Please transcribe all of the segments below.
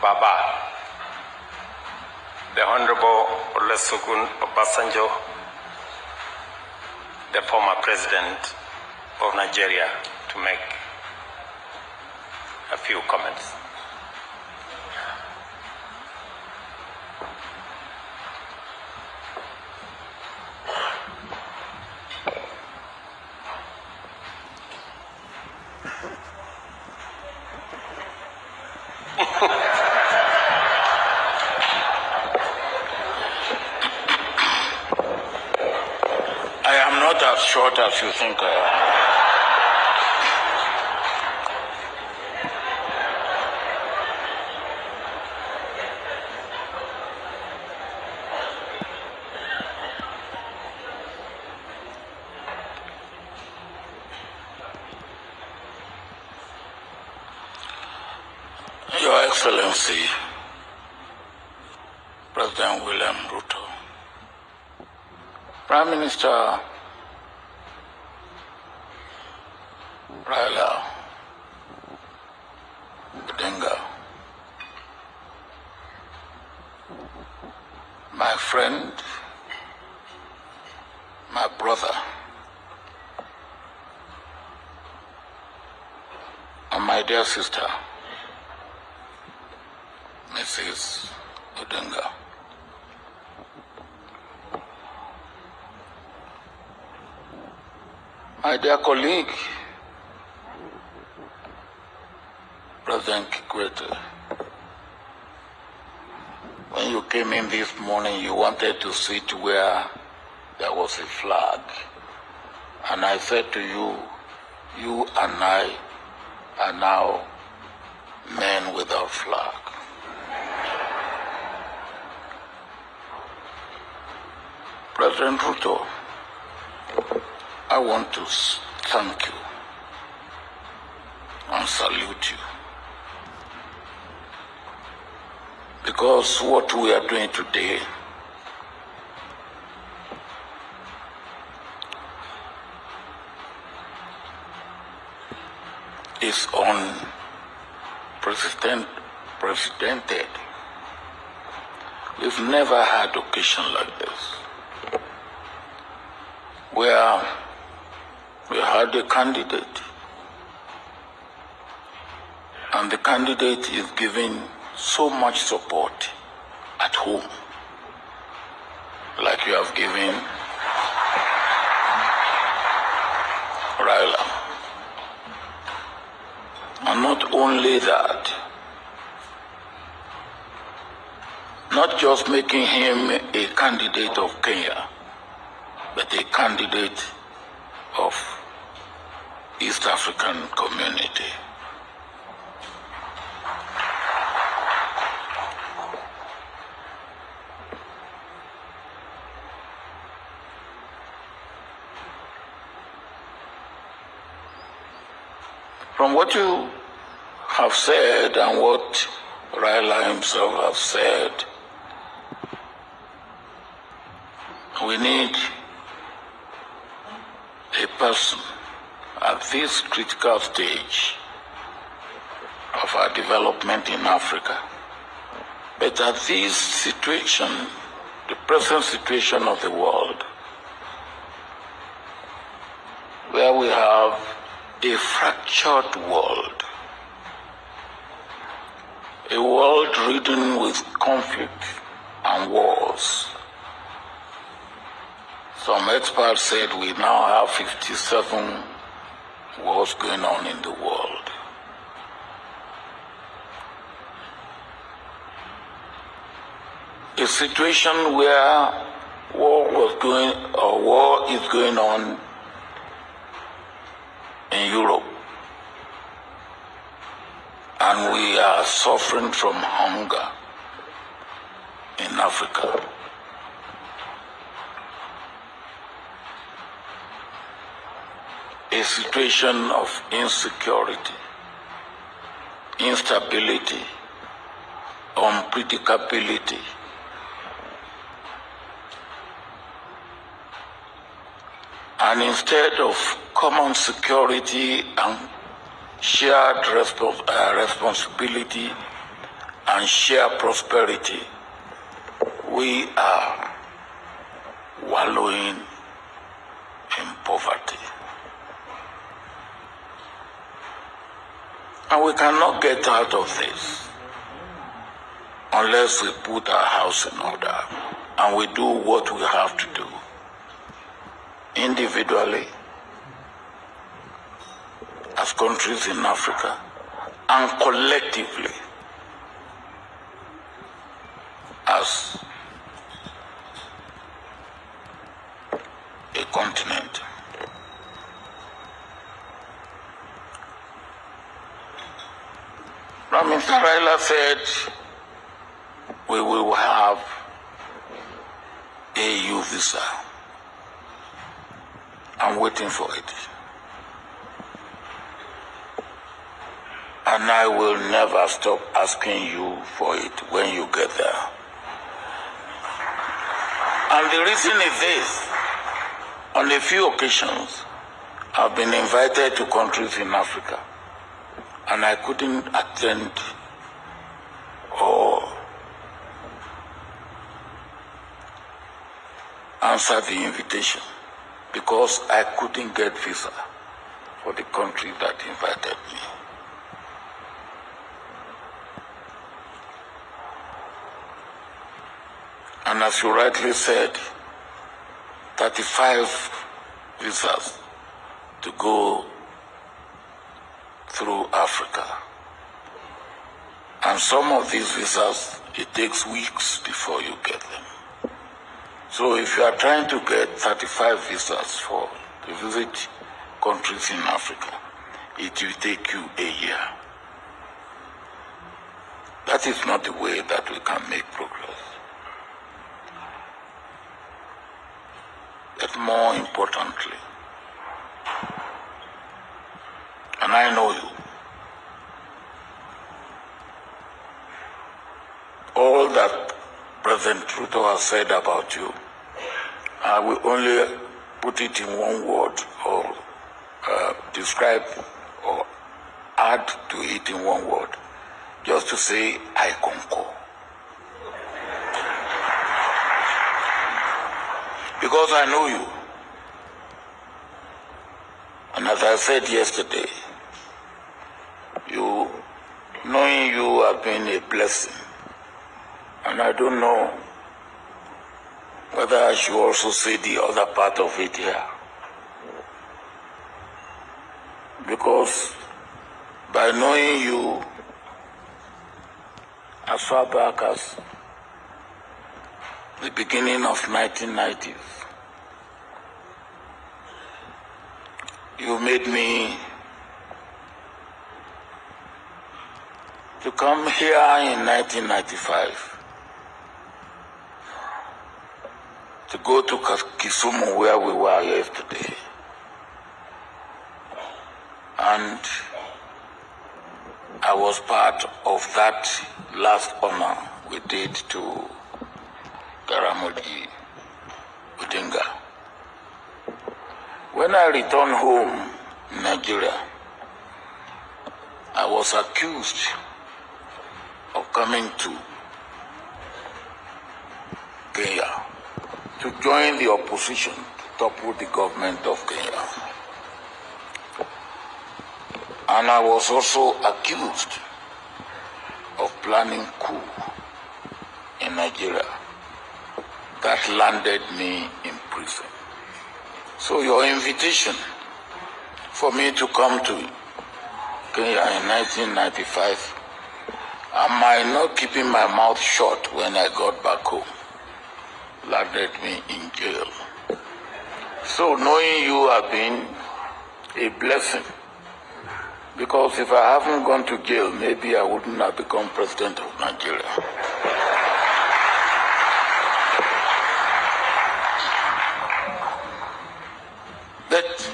Baba, the Honorable Olusegun Obasanjo, the former president of Nigeria, to make a few comments. I am not as you think am. Your Excellency, President William Ruto, Prime Minister Raila Odinga, my friend, my brother, and my dear sister, Mrs. Odinga. My dear colleague, President Kikwete, when you came in this morning, you wanted to sit where there was a flag. And I said to you, you and I are now men without flag. President Ruto, I want to thank you and salute you. Because what we are doing today is unprecedented. We've never had occasion like this where we had a candidate and the candidate is giving so much support at home like you have given Raila. And not only that, not just making him a candidate of Kenya, but a candidate of East African community. From what you have said and what Raila himself has said, we need a person at this critical stage of our development in Africa. But at this situation, the present situation of the world, where we have a fractured world, a world ridden with conflict and wars. Some experts said we now have 57 wars going on in the world. A situation where war was going or war is going on in Europe. And we are suffering from hunger in Africa. A situation of insecurity, instability, unpredictability. And instead of common security and shared uh, responsibility and shared prosperity, we are wallowing in poverty. And we cannot get out of this unless we put our house in order and we do what we have to do individually as countries in Africa and collectively as a continent. Ramin Raila said we will have AU visa. I'm waiting for it. And I will never stop asking you for it when you get there. And the reason is this. On a few occasions, I've been invited to countries in Africa, and I couldn't attend or answer the invitation because I couldn't get visa for the country that invited me. And as you rightly said, 35 visas to go through Africa. And some of these visas, it takes weeks before you get them. So if you are trying to get 35 visas for to visit countries in Africa, it will take you a year. That is not the way that we can make progress. But more importantly, and I know you, all that President Ruto has said about you, I will only put it in one word or uh, describe or add to it in one word, just to say, I concur. Because I know you. And as I said yesterday, you, knowing you have been a blessing. And I don't know whether I should also say the other part of it here. Because by knowing you as far back as the beginning of 1990s, you made me to come here in 1995 to go to Kisumu where we were yesterday. And I was part of that last honor we did to Jaramogi Odinga. When I returned home in Nigeria, I was accused of coming to join the opposition to topple the government of Kenya. And I was also accused of planning coup in Nigeria that landed me in prison. So your invitation for me to come to Kenya in 1995, am I not keeping my mouth shut when I got back home? Landed me in jail. So knowing you have been a blessing, because if I haven't gone to jail, maybe I wouldn't have become president of Nigeria. That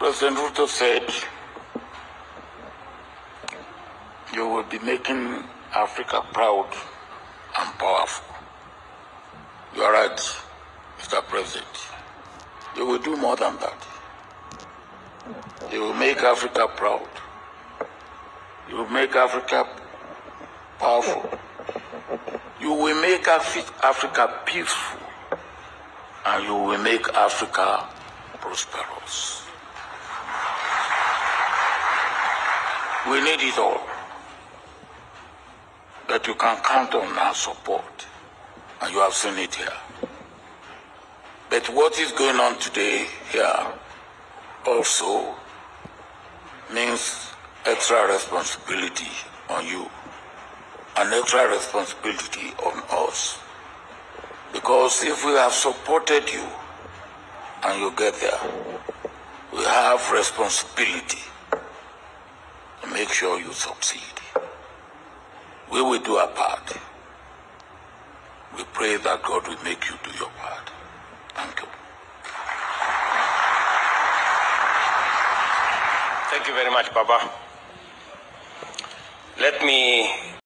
President Ruto said you will be making Africa proud and powerful. You are right, Mr. President. You will do more than that. You will make Africa proud You will make Africa powerful. You will make Af- Africa peaceful. And you will make Africa prosperous. We need it all. But you can count on our support. And you have seen it here. But what is going on today here also means extra responsibility on you and extra responsibility on us. Because if we have supported you and you get there, we have responsibility to make sure you succeed. We will do our part. We pray that God will make you do your part. Thank you. Thank you very much, Baba. Let me